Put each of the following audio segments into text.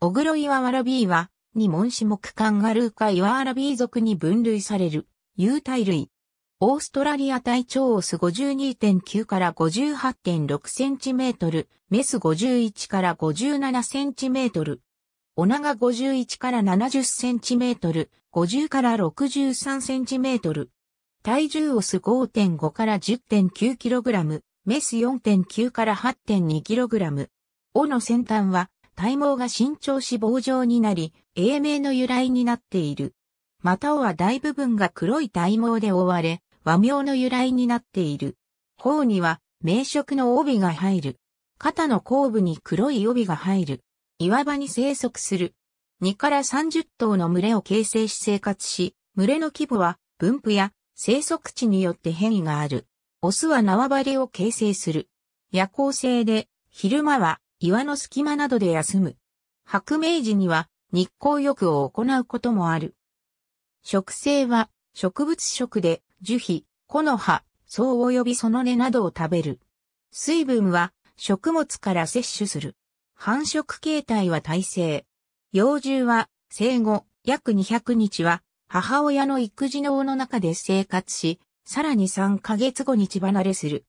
オグロイワワラビーは、二門種目カンガルーかイワワラビー属に分類される、有体類。オーストラリア体長オス52.9から58.6センチメートル、メス51から57センチメートル。オナガ51から70センチメートル、50から63センチメートル。体重オス5.5から10.9キログラム、メス4.9から8.2キログラム。尾の先端は体毛が身長脂肪状になり、英名の由来になっている。また尾は大部分が黒い体毛で覆われ、和名の由来になっている。頬には名色の帯が入る。肩の後部に黒い帯が入る。岩場に生息する。2から30頭の群れを形成し生活し、群れの規模は分布や生息地によって変異がある。オスは縄張りを形成する。夜行性で、昼間は岩の隙間などで休む。白明時には日光浴を行うこともある。食性は植物食で樹皮、木の葉、草及びその根などを食べる。水分は食物から摂取する。繁殖形態は耐性。幼獣は生後約200日は母親の育児能の中で生活し、さらに3ヶ月後に血離れする。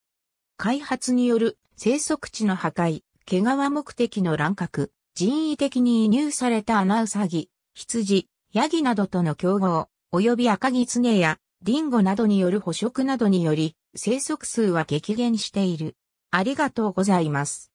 開発による生息地の破壊、毛皮目的の乱獲、人為的に移入されたアナウサギ、羊、ヤギなどとの競合、及び赤ギツネやリンゴなどによる捕食などにより、生息数は激減している。ありがとうございます。